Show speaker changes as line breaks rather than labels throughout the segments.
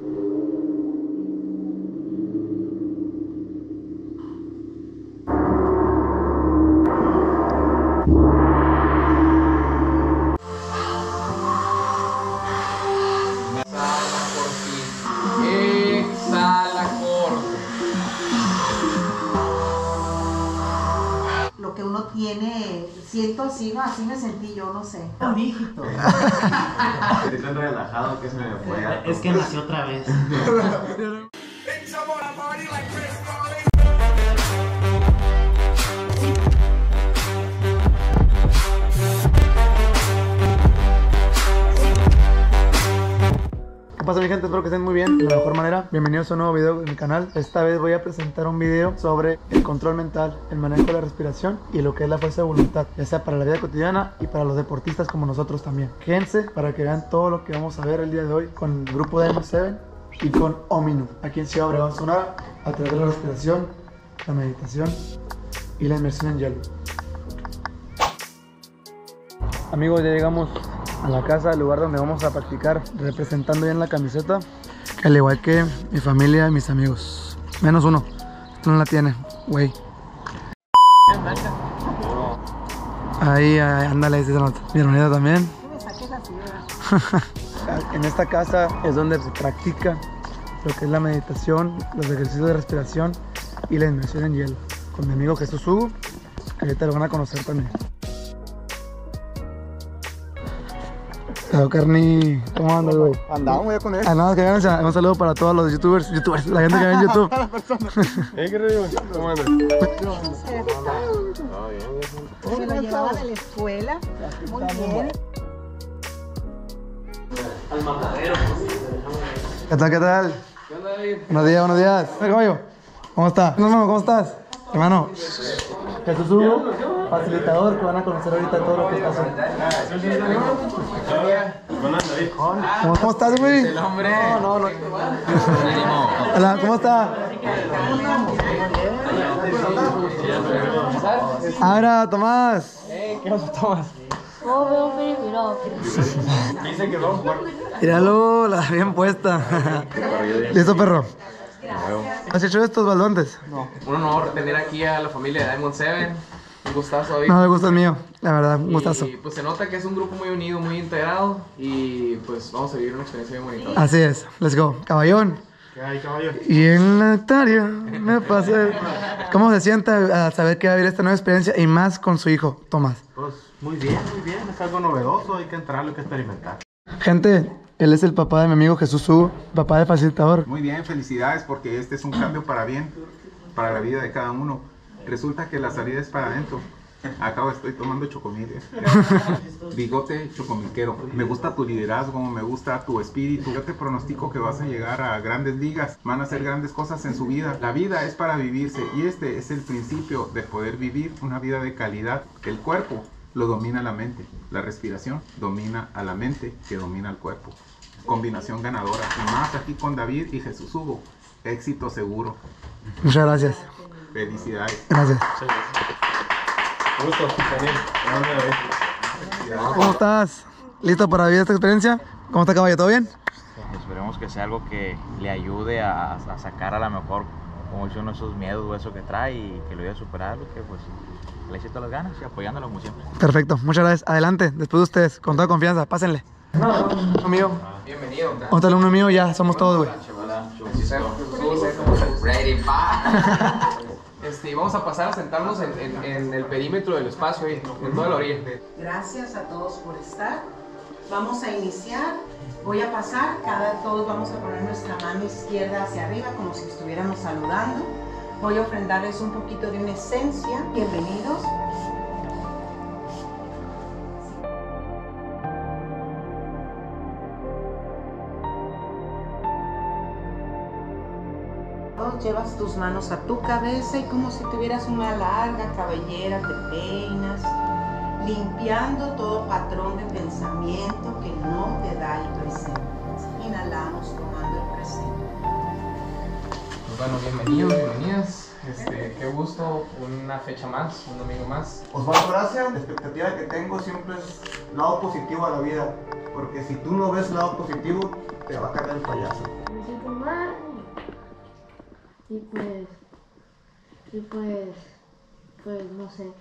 Thank you. Siento así, me sentí yo, no sé.
Estoy tan relajado que se me fue. a-
Es que nació otra vez.
pasa mi gente? Espero que estén muy bien, de la mejor manera. Bienvenidos a un nuevo video de mi canal. Esta vez voy a presentar un video sobre el control mental, el manejo de la respiración y lo que es la fuerza de voluntad, ya sea para la vida cotidiana y para los deportistas como nosotros también. Quédense para que vean todo lo que vamos a ver el día de hoy con el grupo de M7 y con Ominu. Aquí en Ciudad Obregón, Sonora, a través de la respiración, la meditación y la inmersión en hielo. Amigos, ya llegamos a la casa, al lugar donde vamos a practicar, representando ya en la camiseta, al igual que mi familia y mis amigos. Menos uno, no la tiene, güey. Ahí, ándale, ahí se nota. Mi hermanita también. en esta casa es donde se practica lo que es la meditación, los ejercicios de respiración y la inmersión en hielo. Con mi amigo Jesús Hugo, ahorita lo van a conocer también. Carni. ¿Cómo andas, güey?
Andamos ya con él.
Ah, no, que ganas, un saludo para todos los youtubers, youtubers, la gente que ve en YouTube.
¿Eh, qué rollo? ¿Cómo andas?
Se lo llevaban a la escuela. Muy bien.
¿Qué tal, qué tal? Buenos días, buenos días. ¿Qué? ¿Cómo está? Hermano, ¿cómo estás? Hermano. Jesús Hugo, facilitador que van a conocer ahorita todo lo que está haciendo. ¿Cómo, cómo estás, güey?
El hombre.
No, no, no. Hola, ¿cómo está? Ahora, Tomás. Míralo, la bien puesta. ¿Listo, perro? ¿Has hecho estos balontes?
Un honor tener aquí a la familia de Diamond 7. Un gustazo hoy.
No, el gusto es mío, la verdad, un gustazo.
Y pues se nota que es un grupo muy unido, muy integrado. Y pues vamos a vivir una experiencia muy bonita.
Así es, let's go. Caballón.
¿Qué hay, caballo?
Y en la hectárea me pasé. ¿Cómo se sienta al saber que va a vivir esta nueva experiencia y más con su hijo, Tomás?
Pues muy bien, muy bien. Es algo novedoso, hay que entrarlo, hay que experimentar.
Gente, él es el papá de mi amigo Jesús Hugo, papá del facilitador.
Muy bien, felicidades porque este es un cambio para bien, para la vida de cada uno. Resulta que la salida es para adentro. Acabo estoy tomando chocomil. ¿eh? Bigote chocomilquero. Me gusta tu liderazgo, me gusta tu espíritu. Yo te pronostico que vas a llegar a grandes ligas. Van a hacer grandes cosas en su vida. La vida es para vivirse y este es el principio de poder vivir una vida de calidad. El cuerpo lo domina la mente. La respiración domina a la mente que domina al cuerpo. Combinación ganadora. Y más aquí con David y Jesús Hugo. Éxito seguro.
Muchas gracias.
Felicidades.
Gracias.
Gusto.
¿Cómo estás? ¿Listo para vivir esta experiencia? ¿Cómo está caballo? ¿Todo bien?
Esperemos que sea algo que le ayude a, a sacar a lo mejor, como dice uno, esos miedos o eso que trae y que lo ayude a superarlo, que pues le eche todas las ganas y apoyándolo como siempre.
Perfecto, muchas gracias. Adelante, después de ustedes, con toda confianza, pásenle. Uno mío,
Bienvenido.
otro alumno mío, ya somos todos, güey.
Este, vamos a pasar a sentarnos en, en- en el perímetro del espacio, en toda la orilla.
Gracias a todos por estar. Vamos a iniciar. Voy a pasar, cada todos vamos a poner nuestra mano izquierda hacia arriba como si estuviéramos saludando. Voy a ofrendarles un poquito de una esencia. Bienvenidos. Llevas tus manos a tu cabeza y como si tuvieras una larga cabellera te peinas, limpiando todo patrón de pensamiento que no te da el presente. Inhalamos tomando el presente.
Pues bueno, bienvenidos, bienvenidas. Este, qué gusto, una fecha más, un domingo más.
Osvaldo, gracias. La expectativa que tengo siempre es lado positivo a la vida. Porque si tú no ves lado positivo, te va a caer el payaso.
Y pues, y pues, pues no sé.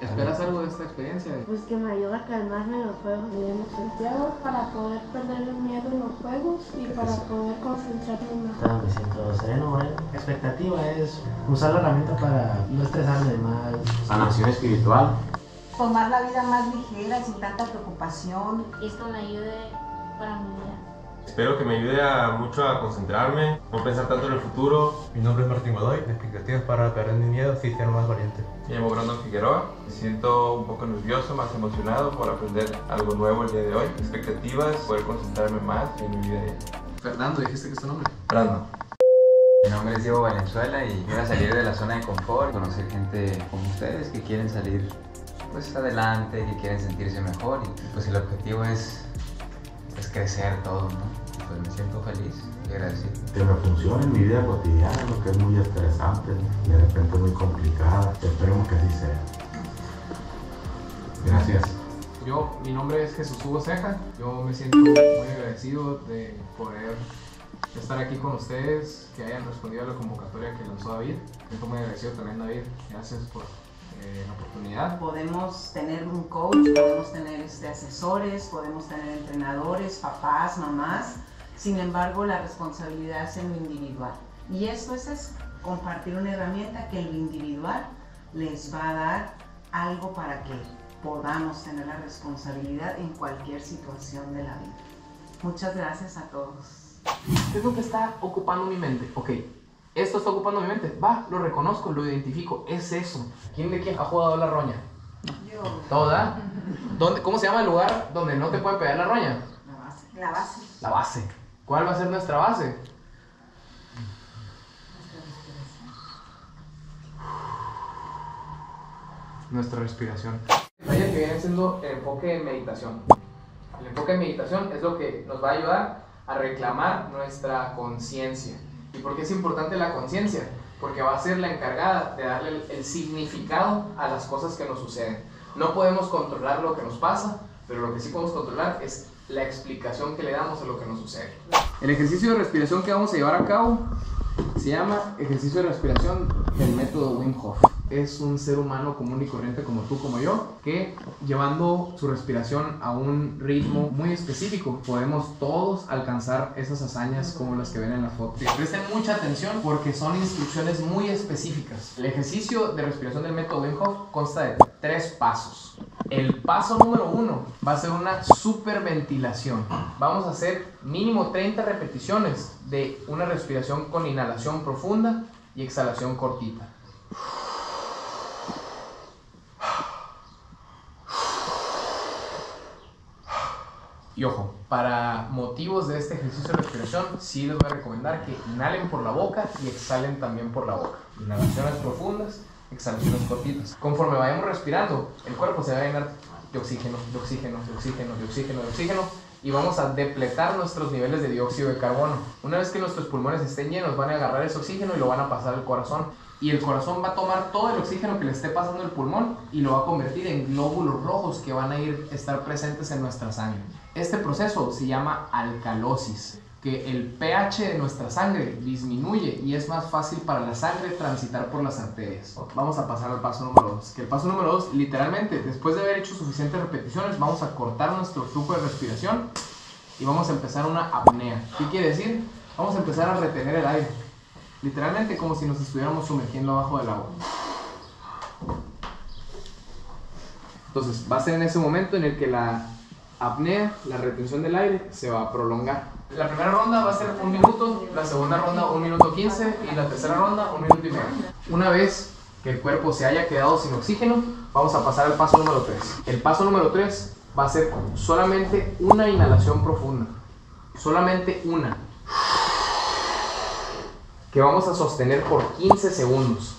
¿Esperas algo de esta experiencia?
Pues que me ayuda a calmarme en los juegos. Bien Santiago para poder perder el miedo en los juegos y para poder concentrarme más.
Ah, me siento sereno, ¿eh? La expectativa es usar la herramienta para no estresarme más.
Sanación espiritual.
Tomar la vida más ligera, sin tanta preocupación.
Y esto me ayude para mi vida.
Espero que me ayude a, mucho a concentrarme, no pensar tanto en el futuro.
Mi nombre es Martín Godoy, mi expectativa es para perder mi miedo y ser más valiente.
Me llamo Brandon Figueroa, me siento un poco nervioso, más emocionado por aprender algo nuevo el día de hoy. Mi expectativa es poder concentrarme más en mi vida.
Fernando, dijiste que es tu nombre.
Brandon.
Mi nombre es Diego Valenzuela y quiero salir de la zona de confort, conocer gente como ustedes que quieren salir pues adelante, que quieren sentirse mejor y pues el objetivo es, es crecer todo, ¿no? Y, pues me siento feliz y agradecido.
Que me funcione en mi vida cotidiana, lo que es muy estresante, de repente muy complicada. Esperemos que así sea. Gracias.
Yo, mi nombre es Jesús Hugo Ceja. Yo me siento muy agradecido de poder estar aquí con ustedes, que hayan respondido a la convocatoria que lanzó David. Estoy muy agradecido también, David. Gracias por eh, la oportunidad.
Podemos tener un coach, podemos tener este, asesores, podemos tener entrenadores, papás, mamás. Sin embargo, la responsabilidad es en lo individual. Y esto es eso, compartir una herramienta que en lo individual les va a dar algo para que podamos tener la responsabilidad en cualquier situación de la vida. Muchas gracias a todos.
¿Qué es lo que está ocupando mi mente? Ok, esto está ocupando mi mente. Va, lo reconozco, lo identifico. Es eso. ¿Quién de quién ha jugado la roña?
Yo.
¿Toda? ¿Dónde, ¿Cómo se llama el lugar donde no te pueden pegar la roña?
La base. La base.
La base. ¿Cuál va a ser nuestra base? Nuestra respiración. Que viene siendo el enfoque de meditación. El enfoque de meditación es lo que nos va a ayudar a reclamar nuestra conciencia. ¿Y por qué es importante la conciencia? Porque va a ser la encargada de darle el, significado a las cosas que nos suceden. No podemos controlar lo que nos pasa, pero lo que sí podemos controlar es la explicación que le damos a lo que nos sucede. El ejercicio de respiración que vamos a llevar a cabo se llama ejercicio de respiración del método Wim Hof. Es un ser humano común y corriente como tú, como yo, que llevando su respiración a un ritmo muy específico, podemos todos alcanzar esas hazañas como las que ven en la foto. Presten mucha atención porque son instrucciones muy específicas. El ejercicio de respiración del método Wim Hof consta de tres pasos. El paso número uno va a ser una superventilación. Vamos a hacer mínimo 30 repeticiones de una respiración con inhalación profunda y exhalación cortita. Y ojo, para motivos de este ejercicio de respiración, sí les voy a recomendar que inhalen por la boca y exhalen también por la boca. Inhalaciones profundas, exhalaciones cortitas. Conforme vayamos respirando, el cuerpo se va a llenar de oxígeno, de oxígeno, de oxígeno, de oxígeno, de oxígeno y vamos a depletar nuestros niveles de dióxido de carbono. Una vez que nuestros pulmones estén llenos, van a agarrar ese oxígeno y lo van a pasar al corazón. Y el corazón va a tomar todo el oxígeno que le esté pasando el pulmón y lo va a convertir en glóbulos rojos que van a ir estar presentes en nuestra sangre. Este proceso se llama alcalosis, que el pH de nuestra sangre disminuye y es más fácil para la sangre transitar por las arterias. Vamos a pasar al paso número 2. Que el paso número 2, literalmente, después de haber hecho suficientes repeticiones, vamos a cortar nuestro flujo de respiración y vamos a empezar una apnea. ¿Qué quiere decir? Vamos a empezar a retener el aire. Literalmente como si nos estuviéramos sumergiendo abajo del agua. Entonces va a ser en ese momento en el que la apnea, la retención del aire, se va a prolongar. La primera ronda va a ser un minuto, la segunda ronda un minuto 15 y la tercera ronda un minuto y medio. Una vez que el cuerpo se haya quedado sin oxígeno, vamos a pasar al paso número 3. El paso número 3 va a ser solamente una inhalación profunda. Solamente una. Que vamos a sostener por 15 segundos.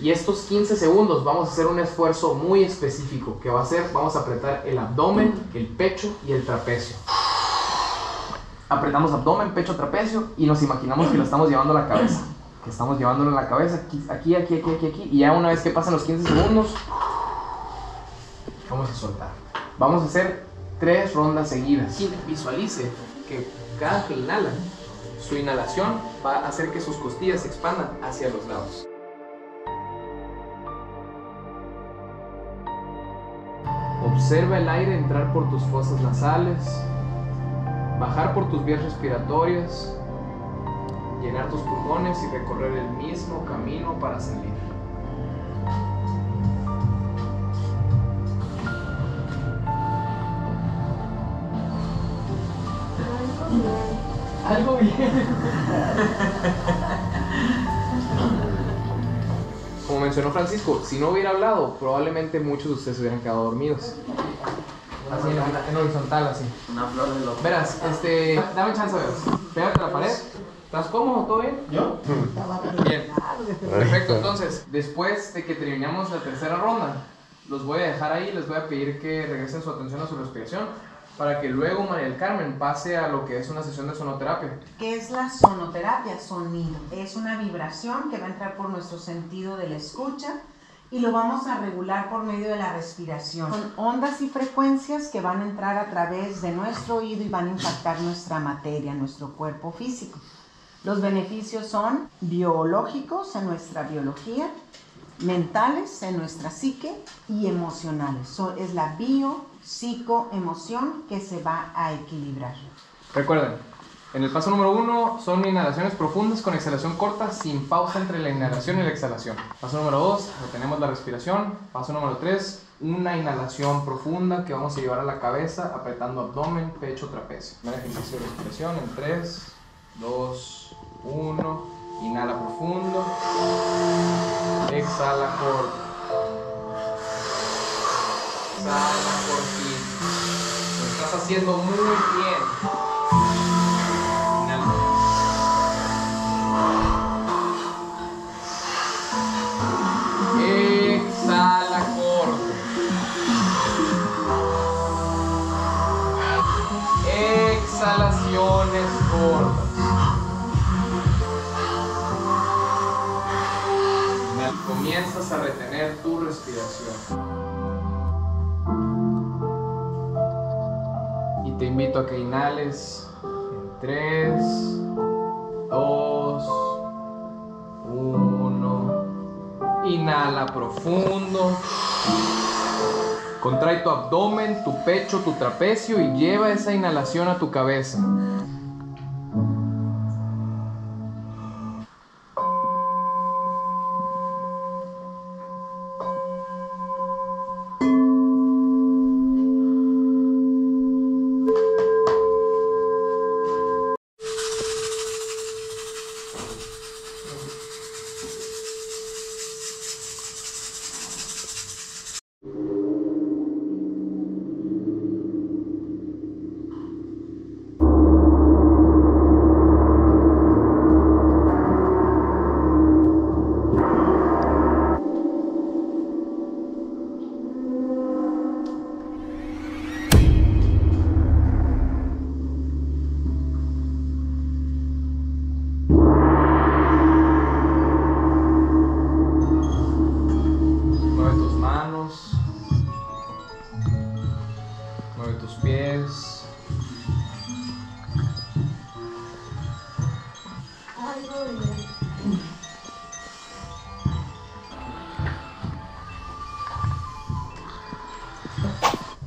Y estos 15 segundos vamos a hacer un esfuerzo muy específico que va a ser, vamos a apretar el abdomen, el pecho y el trapecio. Apretamos abdomen, pecho, trapecio y nos imaginamos que lo estamos llevando a la cabeza. Que estamos llevándolo en la cabeza, aquí, aquí, aquí, aquí, aquí. Y ya una vez que pasan los 15 segundos, vamos a soltar. Vamos a hacer tres rondas seguidas. Visualice que cada que inhala, Su inhalación va a hacer que sus costillas se expandan hacia los lados. Observa el aire entrar por tus fosas nasales, bajar por tus vías respiratorias, llenar tus pulmones y recorrer el mismo camino para salir. Algo bien. Como mencionó Francisco, si no hubiera hablado, probablemente muchos de ustedes hubieran quedado dormidos. Así, en, en horizontal, así.
Una flor de loco.
Verás, este. Dame chance, verás. Pégate a la pared. ¿Estás cómodo? ¿Todo bien? ¿Yo? Bien. Perfecto, entonces, después de que terminamos la tercera ronda, los voy a dejar ahí, les voy a pedir que regresen su atención a su respiración para que luego María del Carmen pase a lo que es una sesión de sonoterapia.
¿Qué es la sonoterapia? Sonido. Es una vibración que va a entrar por nuestro sentido de la escucha y lo vamos a regular por medio de la respiración. Son ondas y frecuencias que van a entrar a través de nuestro oído y van a impactar nuestra materia, nuestro cuerpo físico. Los beneficios son biológicos en nuestra biología, mentales en nuestra psique y emocionales. So, es la bio, psico, emoción que se va a equilibrar.
Recuerden, en el paso número uno son inhalaciones profundas con exhalación corta sin pausa entre la inhalación y la exhalación. Paso número dos, retenemos la respiración. Paso número tres, una inhalación profunda que vamos a llevar a la cabeza apretando abdomen, pecho, trapecio. Primer ejercicio de respiración en 3, 2, 1. Inhala profundo. Exhala corto. Exhala cortito. Haciendo muy bien. Exhala corto. Exhalaciones cortas. Comienzas a retener tu respiración. Invito a que inhales en 3, 2, 1. Inhala profundo. Contrae tu abdomen, tu pecho, tu trapecio y lleva esa inhalación a tu cabeza.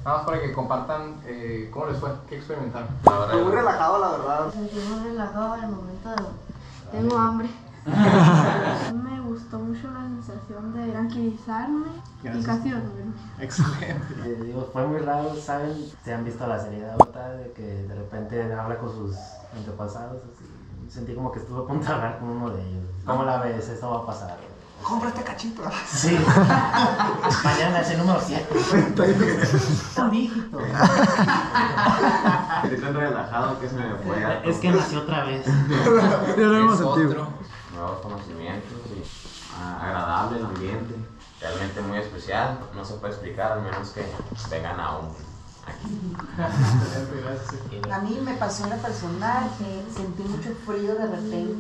Nada más para que compartan eh, cómo les fue, qué experimentaron.
Estoy muy relajado, la verdad.
Sentí muy relajado al momento de... Tengo hambre. Me gustó mucho la sensación de tranquilizarme y
Gracias.
casi dormir.
Excelente. Eh, digo, fue muy raro, ¿saben? Se han visto la seriedad ahorita de que de repente habla con sus antepasados. Así. Sentí como que estuve a punto de hablar con uno de ellos. ¿Cómo la ves? Esto va a pasar.
Compra este cachito.
Sí. Mañana es el número 7. Un dígito.
Estoy tan relajado que se me fue a
Es que nació otra vez.
Ya lo hemos
Es
sentido.
otro.
nuevos conocimientos y ah, agradable el ambiente, realmente muy especial. No se puede explicar al menos que vengan aún aquí.
A mí me pasó en lo personal que sentí mucho frío de repente.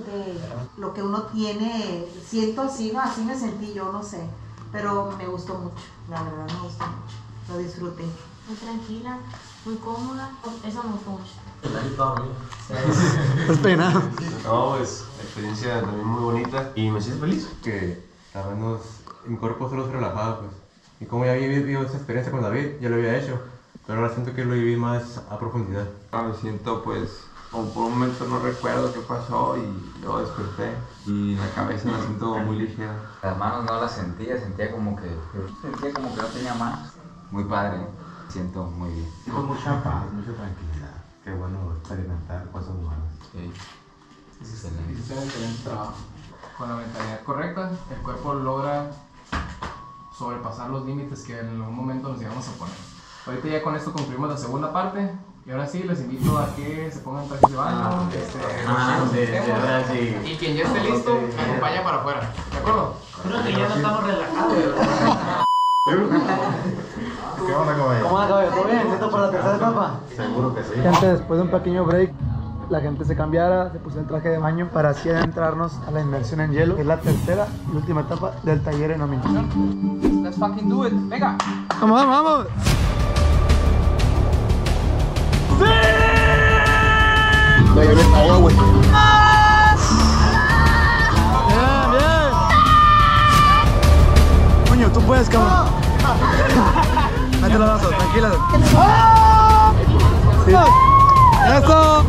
Lo que uno tiene, siento así, ¿no? Así me sentí yo, no sé. Pero me gustó mucho, la verdad, me gustó mucho. Lo disfruté.
Muy tranquila, muy cómoda. Eso me gustó mucho.
Estás peinado.
No, pues, experiencia también muy bonita y me siento feliz que al menos mi cuerpo solo se relajaba, pues. Y como ya había vivido esa experiencia con David, ya lo había hecho, pero ahora siento que lo viví más a profundidad.
Ah, me siento pues, como por un momento no recuerdo qué pasó y luego desperté y la cabeza la siento muy ligera.
Las manos no las sentía, sentía como que sentía como que no tenía manos. Muy padre, siento muy bien.
Con mucha paz, mucha tranquilidad. Qué bueno experimentar cosas nuevas.
Sí.
Excelente. Excelente trabajo. Con la mentalidad correcta, el cuerpo logra sobrepasar los límites que en algún momento nos íbamos a poner. Ahorita ya con esto concluimos la segunda parte. Y ahora sí, les invito a que se pongan trajes de baño. este,
Ah, sí, sí,
sentemos,
ahora sí.
Y quien ya esté listo, acompaña para afuera. ¿De acuerdo?
Creo que ya no estamos relajados.
¿Qué onda, caballero?
¿Cómo va, caballo? ¿Todo bien? ¿Listo para la tercera etapa?
Seguro que sí.
Gente, después de un pequeño break, la gente se cambiara, se puso el traje de baño para así adentrarnos a la inmersión en hielo, que es la tercera y última etapa del taller en nominación.
Let's fucking do it. Venga.
¡Vamos, vamos, vamos! ¡Bien, bien! Coño, tú puedes, cabrón. Mete los brazos, tranquila. Sí. ¡Eso!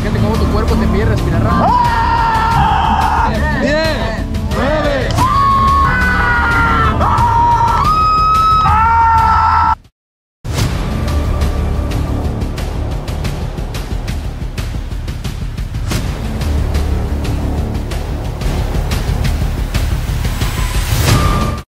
Fíjate cómo tu cuerpo te pide respirar rápido.
¡Bien!